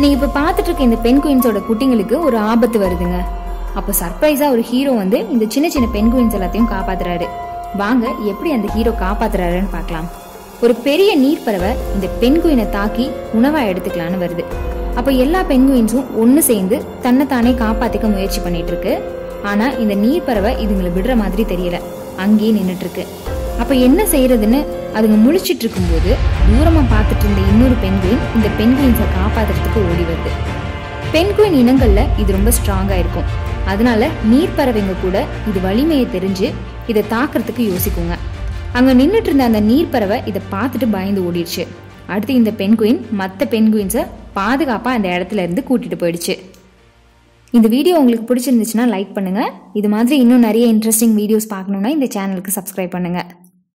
நீங்க இப்ப பார்த்துட்டு இருக்க இந்த பெண் குயின்ஸோட குட்டிங்களுக்கு ஒரு ஆபத்து வருதுங்க. அப்போ சர்ப்ரைஸா ஒரு ஹீரோ வந்து இந்த சின்ன சின்ன பெண் குயின்ஸ் எல்லாத்தையும் காப்பாத்துறாரு. வாங்க எப்படி அந்த ஹீரோ காப்பாத்துறாருன்னு பார்க்கலாம் ஒரு பெரிய நீர்ப்பறவை இந்த பெண் குயினை தாக்கி உணவா எடுத்துக்கலான்னு வருது. அப்போ எல்லா பெண் குயின்ஸும் ஒன்று சேர்ந்து தன்னை தானே காப்பாத்திக்க முயற்சி பண்ணிட்டு இருக்கு. ஆனா இந்த நீர்ப்பறவை இதுங்களை விடுற மாதிரி தெரியல. அங்கேயே நின்றுட்டு இருக்கு. அப்ப என்ன செய்யறதுன்னு அதுங்க முழிச்சிட்டு இருக்கும்போது தூரமா பார்த்துட்டு இருந்த இன்னொரு பெண்குயின் இந்த பெண்குயின்ஸை காப்பாத்துறதுக்கு ஓடி வருது. பெண்குயின் இனங்கள்ல இது ரொம்ப ஸ்ட்ராங்கா இருக்கும். அதனால நீர்ப்பறவைங்க கூட இது வலிமையை தெரிஞ்சு இதை தாக்குறதுக்கு யோசிக்குங்க. அங்க நின்றுட்டு இருந்த அந்த நீர்ப்பறவை இதை பார்த்துட்டு பயந்து ஓடிடுச்சு. அடுத்து இந்த பெண்குயின் மற்ற பெண்குயின்ஸை பாதுகாப்பா அந்த இடத்துல இருந்து கூட்டிட்டு போயிடுச்சு. இந்த வீடியோ உங்களுக்கு பிடிச்சிருந்துச்சுன்னா லைக் பண்ணுங்கள் இது மாதிரி இன்னும் நிறைய இன்ட்ரெஸ்டிங் வீடியோஸ் பார்க்கணுன்னா இந்த சேனலுக்கு சப்ஸ்கிரைப் பண்ணுங்கள்